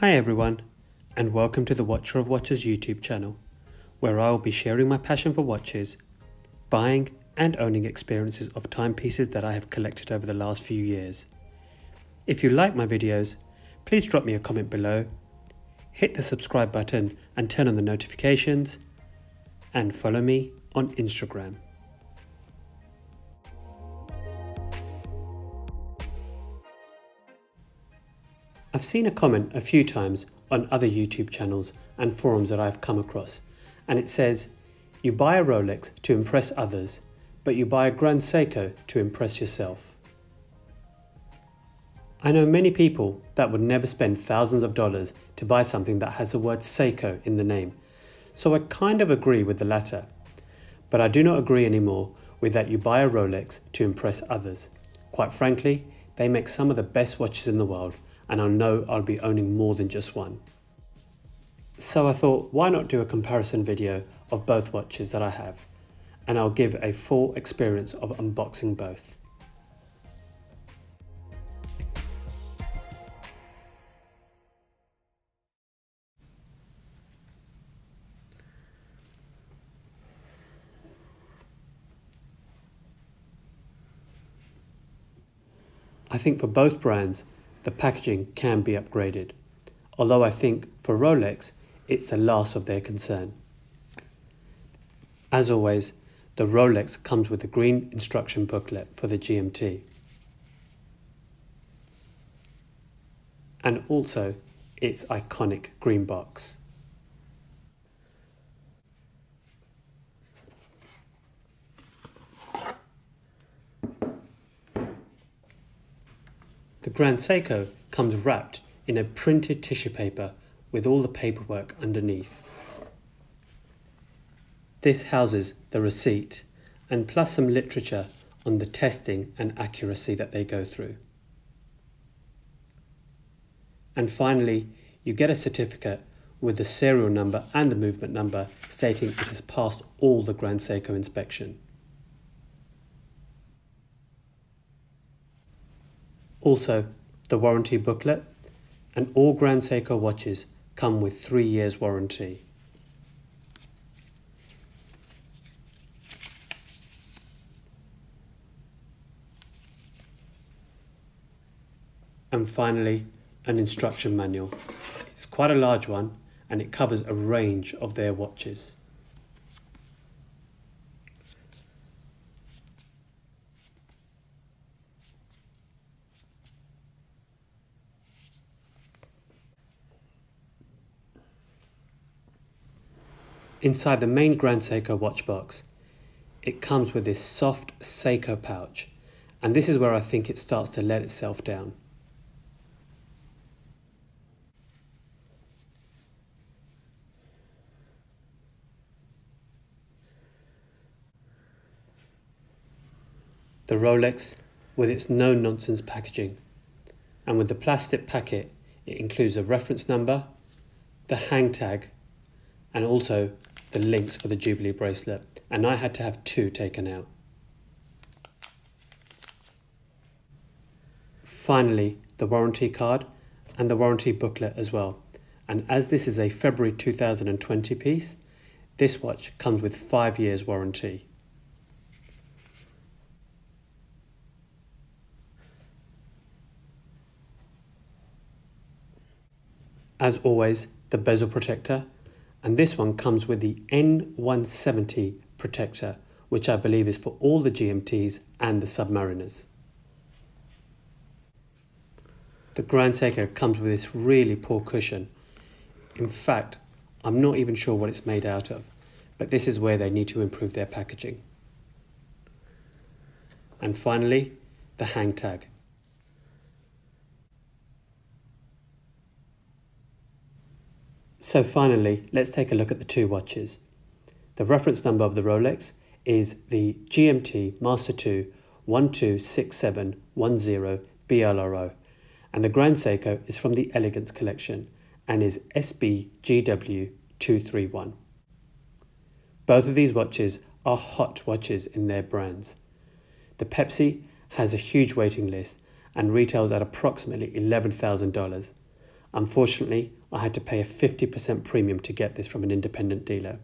Hi everyone, and welcome to the Watcher of Watches YouTube channel, where I will be sharing my passion for watches, buying and owning experiences of timepieces that I have collected over the last few years. If you like my videos, please drop me a comment below, hit the subscribe button and turn on the notifications, and follow me on Instagram. I've seen a comment a few times on other YouTube channels and forums that I've come across, and it says, You buy a Rolex to impress others, but you buy a Grand Seiko to impress yourself. I know many people that would never spend thousands of dollars to buy something that has the word Seiko in the name, so I kind of agree with the latter. But I do not agree anymore with that you buy a Rolex to impress others. Quite frankly, they make some of the best watches in the world and I know I'll be owning more than just one. So I thought, why not do a comparison video of both watches that I have, and I'll give a full experience of unboxing both. I think for both brands, the packaging can be upgraded, although I think for Rolex it's the last of their concern. As always, the Rolex comes with a green instruction booklet for the GMT. And also its iconic green box. The Grand Seiko comes wrapped in a printed tissue paper with all the paperwork underneath. This houses the receipt and plus some literature on the testing and accuracy that they go through. And finally, you get a certificate with the serial number and the movement number stating it has passed all the Grand Seiko inspection. Also, the warranty booklet and all Grand Seiko watches come with three years warranty. And finally, an instruction manual. It's quite a large one and it covers a range of their watches. Inside the main Grand Seiko watch box, it comes with this soft Seiko pouch, and this is where I think it starts to let itself down. The Rolex with its no nonsense packaging, and with the plastic packet, it includes a reference number, the hang tag, and also the links for the Jubilee bracelet, and I had to have two taken out. Finally, the warranty card and the warranty booklet as well. And as this is a February 2020 piece, this watch comes with five years warranty. As always, the bezel protector and this one comes with the N170 protector, which I believe is for all the GMTs and the Submariners. The Grand Seiko comes with this really poor cushion. In fact, I'm not even sure what it's made out of, but this is where they need to improve their packaging. And finally, the hang tag. So finally, let's take a look at the two watches. The reference number of the Rolex is the GMT Master 2 126710 BLRO, and the Grand Seiko is from the Elegance collection and is SBGW231. Both of these watches are hot watches in their brands. The Pepsi has a huge waiting list and retails at approximately $11,000 Unfortunately, I had to pay a 50% premium to get this from an independent dealer.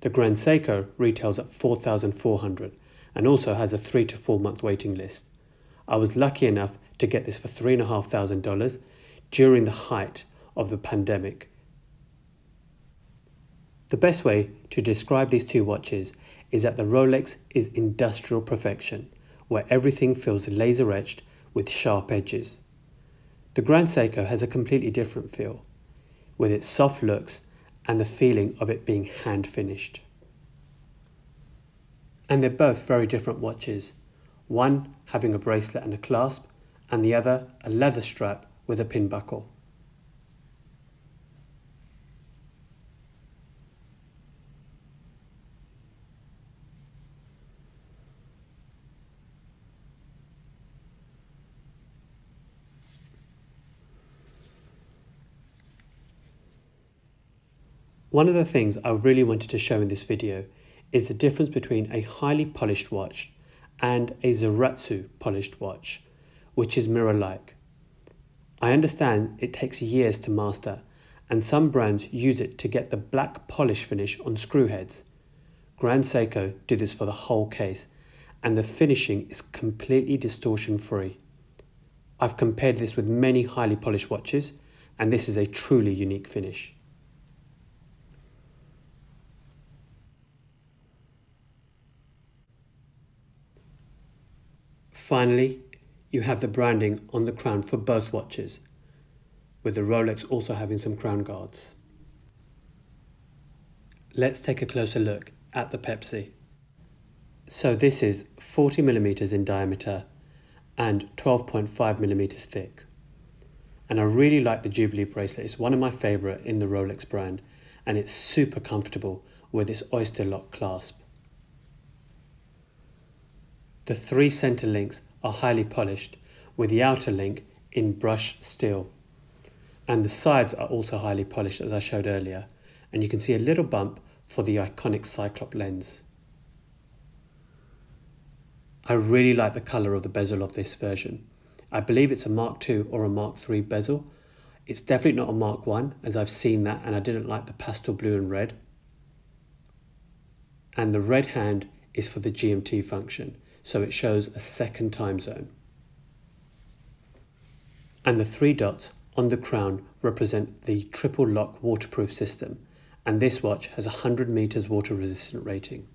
The Grand Seiko retails at 4400 and also has a 3 to 4 month waiting list. I was lucky enough to get this for $3,500 during the height of the pandemic. The best way to describe these two watches is that the Rolex is industrial perfection, where everything feels laser etched with sharp edges. The Grand Seiko has a completely different feel, with its soft looks and the feeling of it being hand finished. And they're both very different watches, one having a bracelet and a clasp, and the other a leather strap with a pin buckle. One of the things I really wanted to show in this video is the difference between a highly polished watch and a Zaratsu polished watch, which is mirror-like. I understand it takes years to master, and some brands use it to get the black polish finish on screw heads. Grand Seiko did this for the whole case, and the finishing is completely distortion free. I've compared this with many highly polished watches, and this is a truly unique finish. Finally, you have the branding on the crown for both watches, with the Rolex also having some crown guards. Let's take a closer look at the Pepsi. So this is 40 millimeters in diameter and 12.5 millimeters thick. And I really like the Jubilee bracelet. It's one of my favorite in the Rolex brand and it's super comfortable with its oyster lock clasp. The three center links are highly polished, with the outer link in brushed steel. And the sides are also highly polished as I showed earlier, and you can see a little bump for the iconic Cyclop lens. I really like the colour of the bezel of this version. I believe it's a Mark II or a Mark III bezel. It's definitely not a Mark I, as I've seen that and I didn't like the pastel blue and red. And the red hand is for the GMT function so it shows a second time zone. And the three dots on the crown represent the triple lock waterproof system, and this watch has a 100 meters water resistant rating.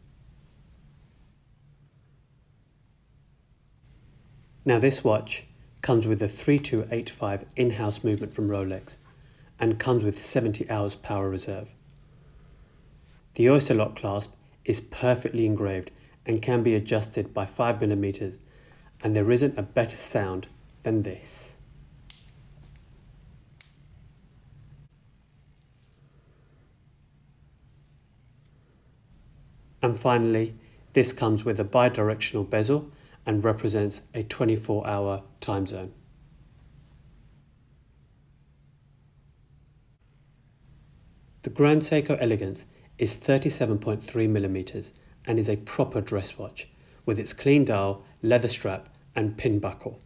Now this watch comes with a 3285 in-house movement from Rolex and comes with 70 hours power reserve. The oyster lock clasp is perfectly engraved and can be adjusted by 5mm and there isn't a better sound than this. And finally, this comes with a bidirectional bezel and represents a 24 hour time zone. The Grand Seiko Elegance is 37.3 millimeters and is a proper dress watch with its clean dial, leather strap and pin buckle.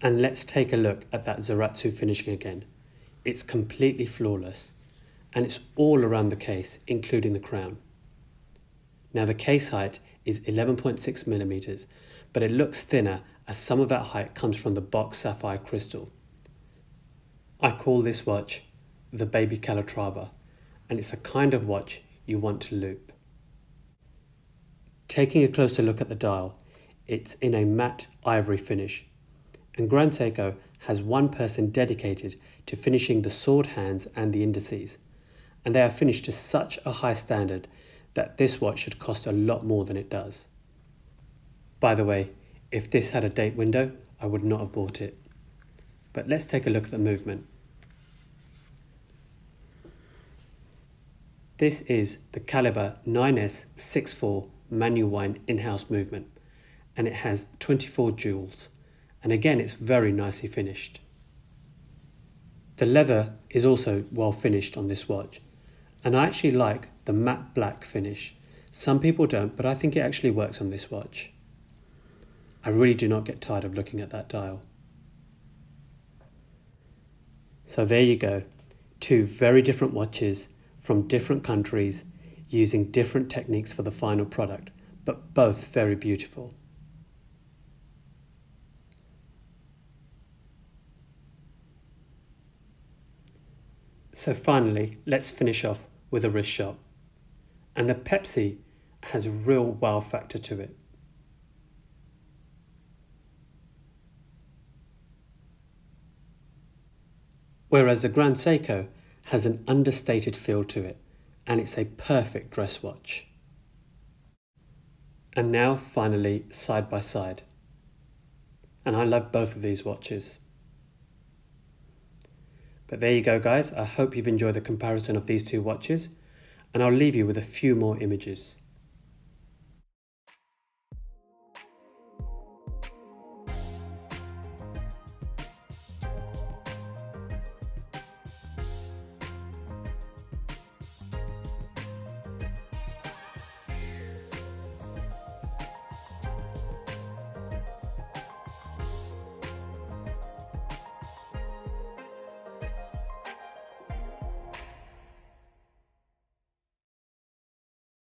And let's take a look at that Zaratsu finishing again. It's completely flawless and it's all around the case, including the crown. Now the case height is 11.6 millimeters, but it looks thinner as some of that height comes from the box sapphire crystal. I call this watch the Baby Calatrava, and it's a kind of watch you want to loop. Taking a closer look at the dial, it's in a matte ivory finish, and Grand Seiko has one person dedicated to finishing the sword hands and the indices, and they are finished to such a high standard that this watch should cost a lot more than it does. By the way, if this had a date window, I would not have bought it. But let's take a look at the movement. This is the Caliber 9S64 manual wind in-house movement and it has 24 jewels and again it's very nicely finished. The leather is also well finished on this watch and I actually like the matte black finish. Some people don't, but I think it actually works on this watch. I really do not get tired of looking at that dial. So there you go, two very different watches from different countries using different techniques for the final product, but both very beautiful. So finally, let's finish off with a wrist shot. And the Pepsi has real wow factor to it. Whereas the Grand Seiko has an understated feel to it, and it's a perfect dress watch. And now, finally, side by side. And I love both of these watches. But there you go, guys. I hope you've enjoyed the comparison of these two watches, and I'll leave you with a few more images.